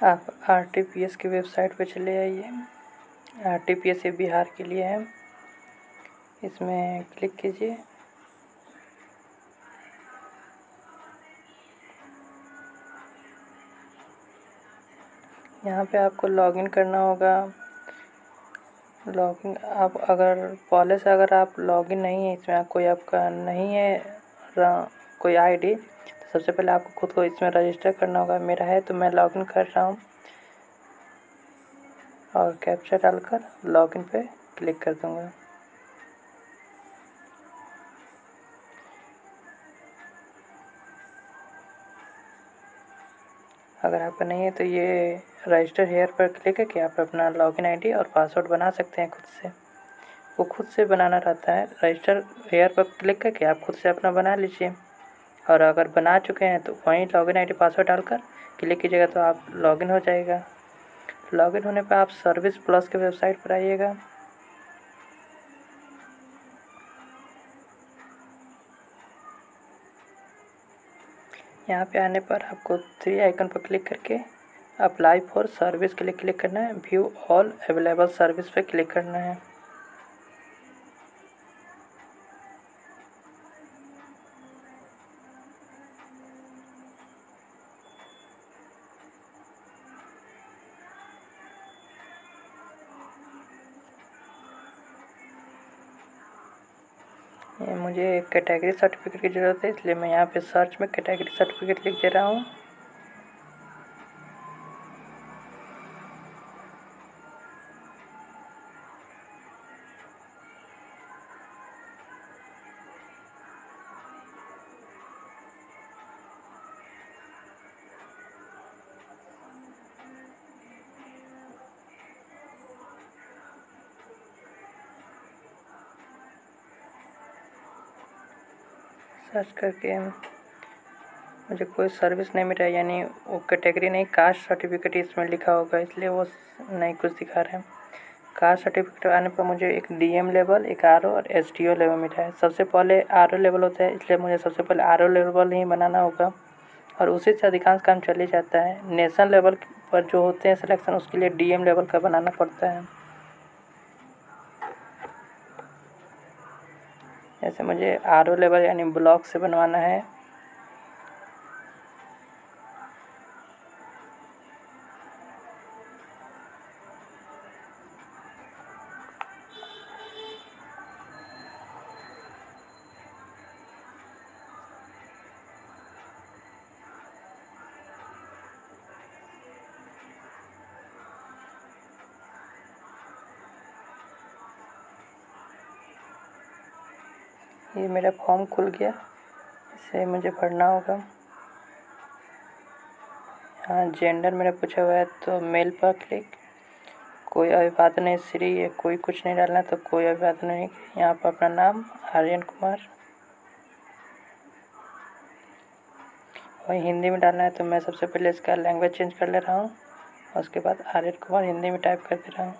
आप R T P S की website पे चले आइए। आर टी पी एस ये बिहार के लिए है। इसमें क्लिक कीजिए। यहाँ पे आपको लॉगिन करना होगा। लॉगिन आप अगर पहले से अगर आप लॉगिन नहीं है, इसमें कोई आपका नहीं है कोई आईडी सबसे पहले आपको खुद को इसमें रजिस्टर करना होगा। मेरा है तो मैं लॉगिन कर रहा हूँ। और कैप्चा डालकर लॉगिन पे क्लिक कर दूँगा। अगर आपका नहीं है तो ये रजिस्टर हेयर पर क्लिक करके आप अपना लॉगिन आईडी और पासवर्ड बना सकते हैं खुद से। वो खुद से बनाना रहता है। रजिस्टर हेयर पर क्लिक करके आप खुद से अपना बना लीजिए। और अगर बना चुके हैं तो वहीं लॉगिन आईडी पासवर्ड डालकर क्लिक कीजिएगा तो आप लॉगिन हो जाएगा। लॉगिन होने पर आप सर्विस प्लस के वेबसाइट पर आइएगा। यहाँ पे आने पर आपको थ्री आइकन पर क्लिक करके अप्लाई फॉर सर्विस के लिए क्लिक करना है। व्यू ऑल अवेलेबल सर्विस पे क्लिक करना है। मुझे कैटेगरी सर्टिफिकेट की ज़रूरत है, इसलिए मैं यहाँ पे सर्च में कैटेगरी सर्टिफिकेट लिख दे रहा हूँ। सर्च करके मुझे कोई सर्विस नहीं मिला, यानी वो कैटेगरी नहीं कास्ट सर्टिफिकेट इसमें लिखा होगा, इसलिए वो नहीं कुछ दिखा रहे हैं। कास्ट सर्टिफिकेट आने पर मुझे एक डीएम लेवल एक आर और एस डी ओ लेवल मिला है। सबसे पहले आर ओ लेवल होता है, इसलिए मुझे सबसे पहले आर ओ लेवल ही बनाना होगा। और उसी से अधिकांश काम चले जाता है। नेशनल लेवल पर जो होते हैं सिलेक्शन उसके लिए डीएम लेवल का बनाना पड़ता है। जैसे मुझे आर ओ लेवल यानी ब्लॉक से बनवाना है। ये मेरा फॉर्म खुल गया। इसे मुझे भरना होगा। यहाँ जेंडर मेरा पूछा हुआ है तो मेल पर क्लिक कोई अभिवादन नहीं श्री या कोई कुछ नहीं डालना तो कोई अभिवादन नहीं। यहाँ पर अपना नाम, आर्यन कुमार। वही हिंदी में डालना है तो मैं सबसे पहले इसका लैंग्वेज चेंज कर ले रहा हूँ। उसके बाद आर्यन कुमार, हिंदी में टाइप कर दे रहा हूँ।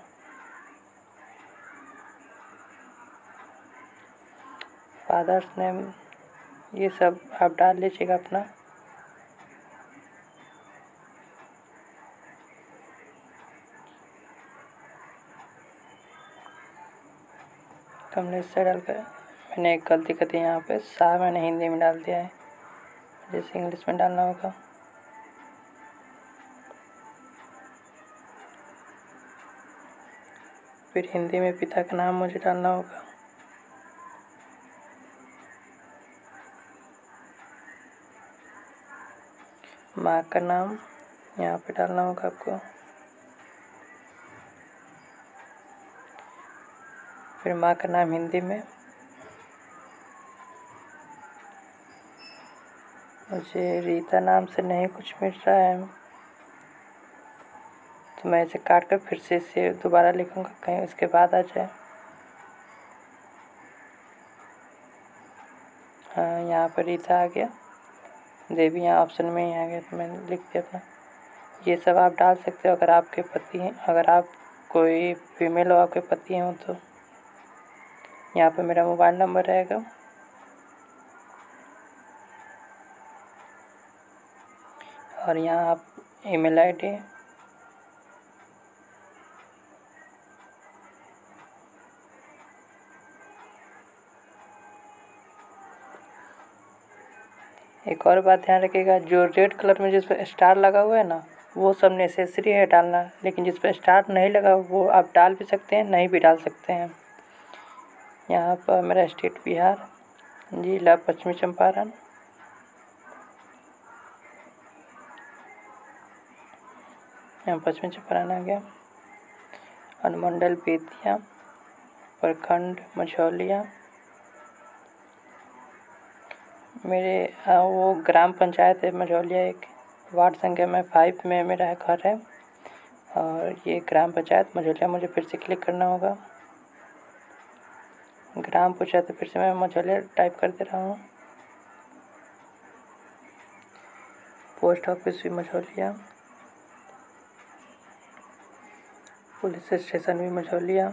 फादर्स नेम ये सब आप डाल लीजिएगा अपना। कमलेश से डालकर मैंने एक गलती कर दी यहाँ पे। सा मैंने हिंदी में डाल दिया है। जैसे इंग्लिश में डालना होगा। फिर हिंदी में पिता का नाम मुझे डालना होगा। माँ का नाम यहाँ पे डालना होगा आपको। फिर माँ का नाम हिंदी में। मुझे रीता नाम से नहीं कुछ मिल रहा है। तो मैं इसे काट कर फिर से इसे दोबारा लिखूँगा, कहीं उसके बाद आ जाए। हाँ यहाँ पर रीता आ गया। देवी यहाँ ऑप्शन में ही आ गया तो लिख दिया अपना ये सब आप डाल सकते हो अगर आपके पति हैं, अगर आप कोई फीमेल हो, आपके पति हों तो यहाँ पे मेरा मोबाइल नंबर रहेगा। और यहाँ आप ईमेल आईडी एक और बात ध्यान रखिएगा, जो रेड कलर में जिस पर स्टार लगा हुआ है ना, वो सब नेसेसरी है डालना, लेकिन जिस पर स्टार नहीं लगा, वो आप डाल भी सकते हैं, नहीं भी डाल सकते हैं। यहाँ पर मेरा स्टेट बिहार, जिला पश्चिमी चंपारण। यहाँ पश्चिमी चंपारण आ गया। अनुमंडल बेतिया, प्रखंड मझौलिया। मेरे वो ग्राम पंचायत है, मझौलिया एक वार्ड संख्या में फाइव में मेरा घर है। और ये ग्राम पंचायत, मझौलिया मुझे फिर से क्लिक करना होगा। ग्राम पूछा तो फिर से मैं मझौलिया टाइप कर दे रहा हूँ। पोस्ट ऑफ़िस भी मझौलिया। पुलिस स्टेशन भी मझौलिया।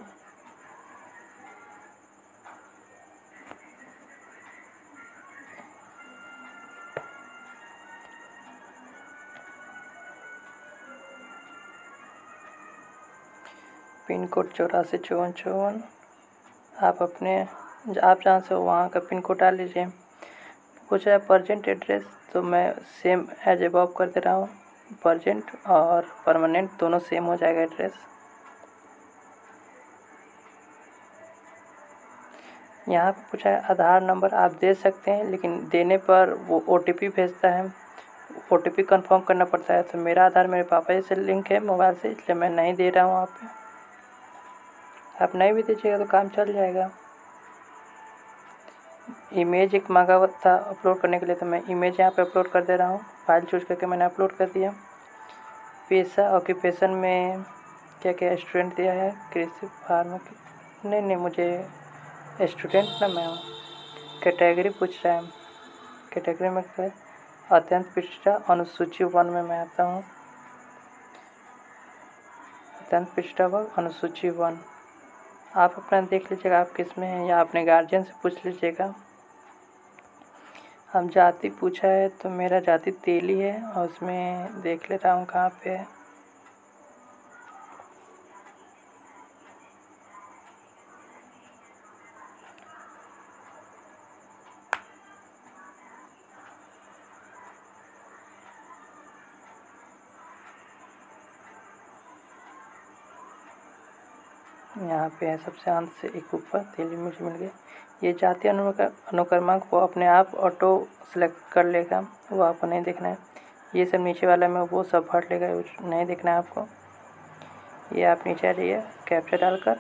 पिन कोड चौरासी चौवन चौवन। आप अपने, आप जहाँ से हो, वहाँ का पिन कोड डाल लीजिए। पूछा है प्रजेंट एड्रेस तो मैं सेम एज एबव कर दे रहा हूँ। परजेंट और परमानेंट दोनों सेम हो जाएगा एड्रेस यहाँ पे पूछा है आधार नंबर आप दे सकते हैं, लेकिन देने पर वो ओटीपी भेजता है। ओ टी पी कन्फर्म करना पड़ता है तो मेरा आधार मेरे पापा जी से लिंक है मोबाइल से, इसलिए मैं नहीं दे रहा हूँ आप पे। आप नहीं भी दीजिएगा तो काम चल जाएगा। इमेज एक मांगा हुआ था अपलोड करने के लिए तो मैं इमेज यहाँ पे अपलोड कर दे रहा हूँ। फ़ाइल चूज़ करके मैंने अपलोड कर दिया। पेशा ऑक्यूपेशन में क्या क्या स्टूडेंट दिया है? कृषि फार्म नहीं नहीं, मुझे स्टूडेंट ना मैं कैटेगरी पूछ रहा है। कैटेगरी में क्या अत्यंत पिछड़ा अनुसूची वन में मैं आता हूँ। अत्यंत पिछड़ा वर्ग अनुसूची वन आप अपना देख लीजिएगा, आप किसमें हैं या अपने गार्जियन से पूछ लीजिएगा। हम जाति पूछा है तो मेरा जाति तेली है और उसमें देख ले रहा हूँ कहाँ पे है। यहाँ पे है सबसे अंत से एक ऊपर, तेली मिर्च मिल गया ये जातीय अनुक्रमांक वो अपने आप ऑटो सेलेक्ट कर लेगा, वो आपको नहीं देखना है। ये सब नीचे वाला में वो सब भर लेगा नहीं देखना है आपको। ये आप नीचे आ जाइए कैप्चर डालकर।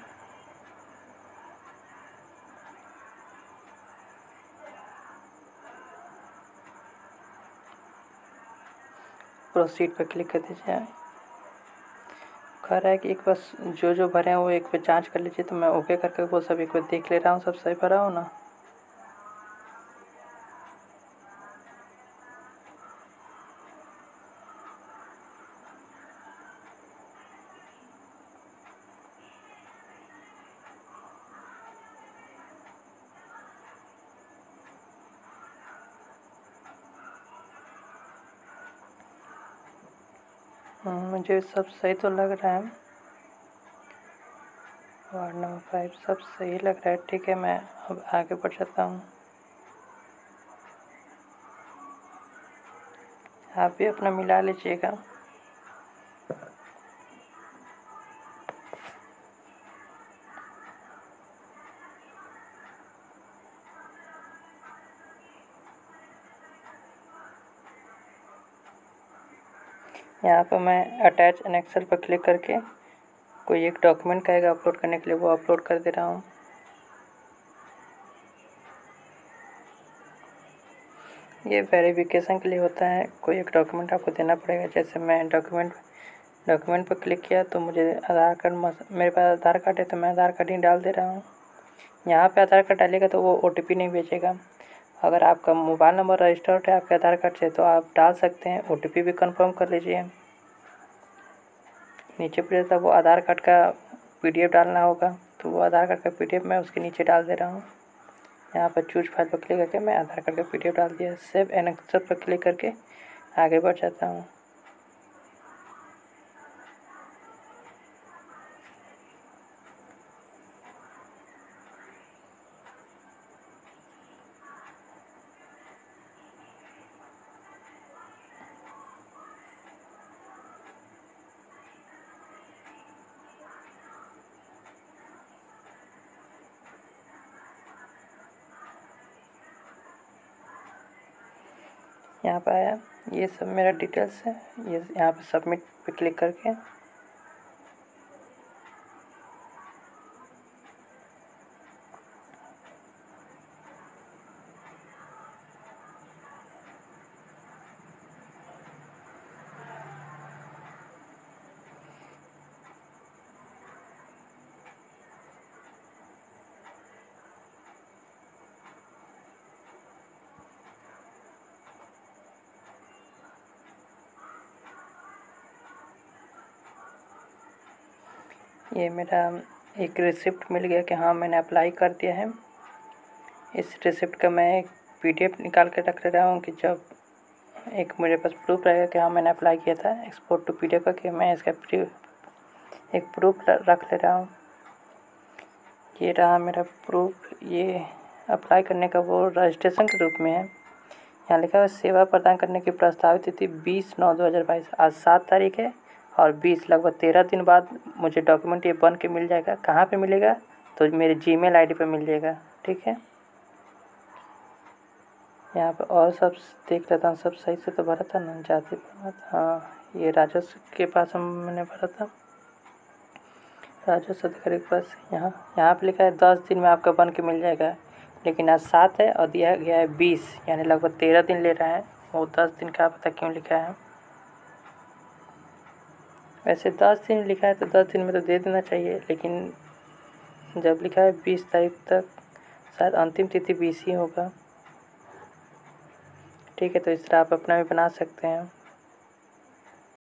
प्रोसीड पर क्लिक कर दीजिए। कह रहा है कि एक बस जो जो भरे हैं वो एक बार जाँच कर लीजिए तो मैं ओके करके वो सब एक बार देख ले रहा हूँ, सब सही भरा हो ना? मुझे सब सही तो लग रहा है। वार्ड नंबर फाइव सब सही लग रहा है। ठीक है, मैं अब आगे बढ़ जाता हूँ। आप भी अपना मिला लीजिएगा। यहाँ पर मैं अटैच एन एक्सेल पर क्लिक करके कोई एक डॉक्यूमेंट कहेगा अपलोड करने के लिए, वो अपलोड कर दे रहा हूँ। ये वेरिफिकेशन के लिए होता है, कोई एक डॉक्यूमेंट आपको देना पड़ेगा। जैसे मैं डॉक्यूमेंट डॉक्यूमेंट पर क्लिक किया तो मुझे आधार कार्ड मेरे पास आधार कार्ड है तो मैं आधार कार्ड ही डाल दे रहा हूँ। यहाँ पे आधार कार्ड डालेगा तो वो ओटीपी नहीं भेजेगा। अगर आपका मोबाइल नंबर रजिस्टर्ड है, आपके आधार कार्ड से तो आप डाल सकते हैं ओटीपी भी कंफर्म कर लीजिए। नीचे पर रहता वो आधार कार्ड का पीडीएफ डालना होगा तो वो आधार कार्ड का पीडीएफ मैं उसके नीचे डाल दे रहा हूँ। यहाँ पर चूज़ फ़ाइल पर क्लिक करके मैं आधार कार्ड का पीडीएफ डाल दिया सेव एन पर क्लिक करके आगे बढ़ जाता हूँ। यहाँ पर आया। ये सब मेरा डिटेल्स है। ये यहाँ पर सबमिट पे क्लिक करके। ये मेरा एक रिसिप्ट मिल गया कि हाँ मैंने अप्लाई कर दिया है। इस रिसिप्ट का मैं एक पीडीएफ निकाल कर रख रहा हूँ कि जब एक मेरे पास प्रूफ रहेगा कि हाँ मैंने अप्लाई किया था एक्सपोर्ट टू पीडीएफ करके मैं इसका एक प्रूफ रख ले रहा हूँ। ये रहा मेरा प्रूफ ये अप्लाई करने का वो रजिस्ट्रेशन के रूप में है। यहाँ लिखा हुआ सेवा प्रदान करने की प्रस्तावित तिथि बीस नौ दो हज़ार बाईस, आज सात तारीख है। और बीस, लगभग तेरह दिन बाद मुझे डॉक्यूमेंट ये बन के मिल जाएगा। कहाँ पे मिलेगा? तो मेरे जीमेल आईडी पे मिल जाएगा, ठीक है? यहाँ पे और सब देख लेता हूँ सब सही से तो भरा था ना? जाति हाँ ये राजस्व के पास हम मैंने भरा था। राजस्व अधिकारी के पास यहाँ यहाँ पे लिखा है, दस दिन में आपका बन के मिल जाएगा। लेकिन आज सात है और दिया गया है बीस, यानी लगभग तेरह दिन ले रहा है। वो दस दिन का पता क्यों लिखा है? वैसे दस दिन लिखा है तो दस दिन में तो दे देना चाहिए, लेकिन जब लिखा है बीस तारीख तक, शायद अंतिम तिथि बीस ही होगा। ठीक है तो इस तरह आप अपना भी बना सकते हैं।